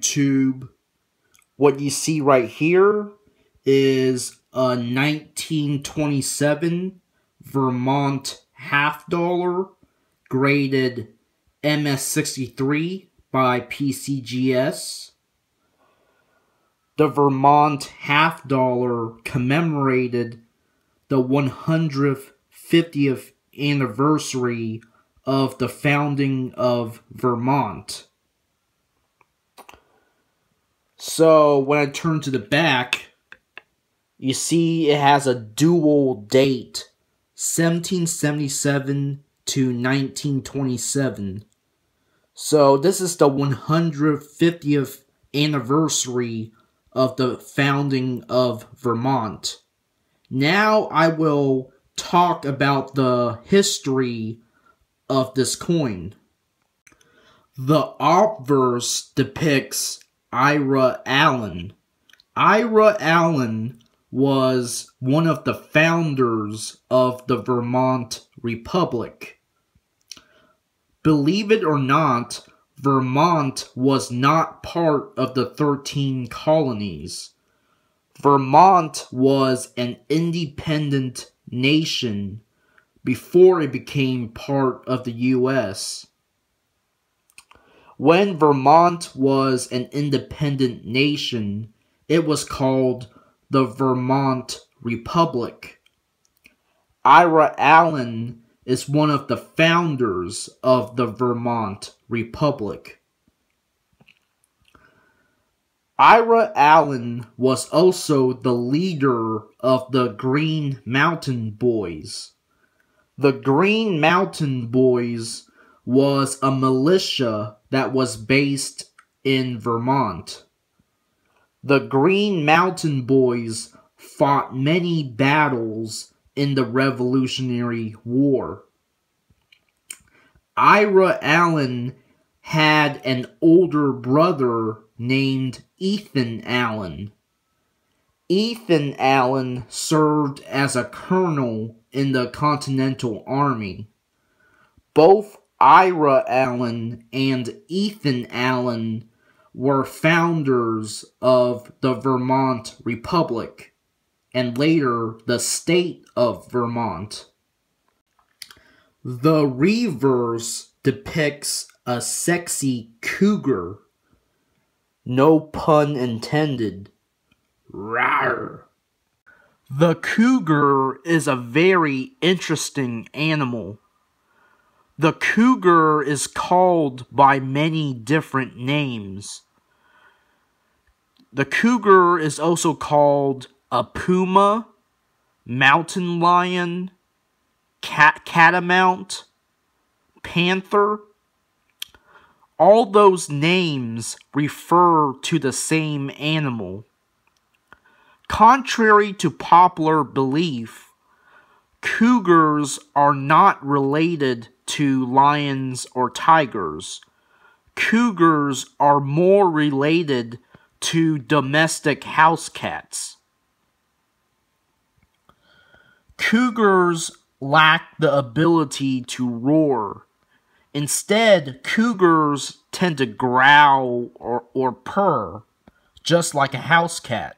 YouTube, what you see right here is a 1927 Vermont half dollar graded MS63 by PCGS. The Vermont half dollar commemorated the 150th anniversary of the founding of Vermont. So when I turn to the back, you see it has a dual date 1777 to 1927. So this is the 150th anniversary of the founding of Vermont. Now I will talk about the history of this coin. The obverse depicts Ira Allen. Ira Allen was one of the founders of the Vermont Republic. Believe it or not, Vermont was not part of the 13 colonies. Vermont was an independent nation before it became part of the U.S. When Vermont was an independent nation, it was called the Vermont Republic. Ira Allen is one of the founders of the Vermont Republic. Ira Allen was also the leader of the Green Mountain Boys. The Green Mountain Boys was a militia that was based in Vermont. The Green Mountain Boys fought many battles in the Revolutionary War. Ira Allen had an older brother named Ethan Allen. Ethan Allen served as a colonel in the Continental Army. Both Ira Allen and Ethan Allen were founders of the Vermont Republic and later the state of Vermont. The reverse depicts a sexy cougar. No pun intended. Rawr. The cougar is a very interesting animal. The cougar is called by many different names. The cougar is also called a puma, mountain lion, cat catamount, panther. All those names refer to the same animal. Contrary to popular belief, cougars are not related to lions or tigers. Cougars are more related to domestic house cats. Cougars lack the ability to roar. Instead, cougars tend to growl or, or purr, just like a house cat.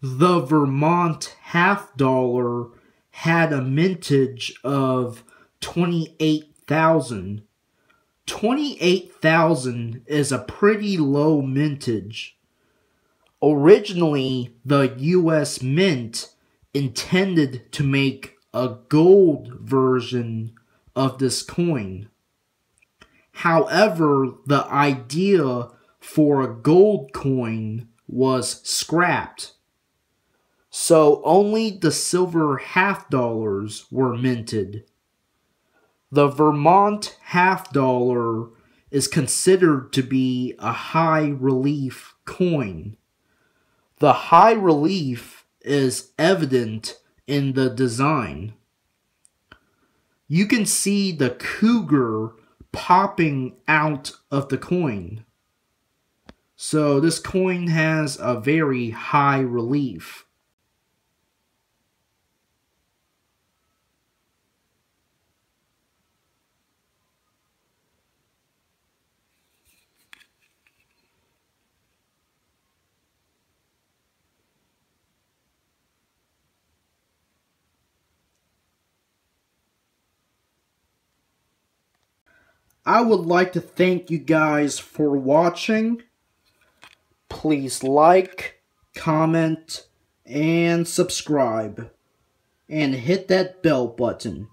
The Vermont half dollar had a mintage of 28,000. 28,000 is a pretty low mintage. Originally, the US Mint intended to make a gold version of this coin. However, the idea for a gold coin was scrapped so only the silver half dollars were minted. The Vermont half dollar is considered to be a high relief coin. The high relief is evident in the design. You can see the cougar popping out of the coin. So this coin has a very high relief. I would like to thank you guys for watching. Please like, comment, and subscribe. And hit that bell button.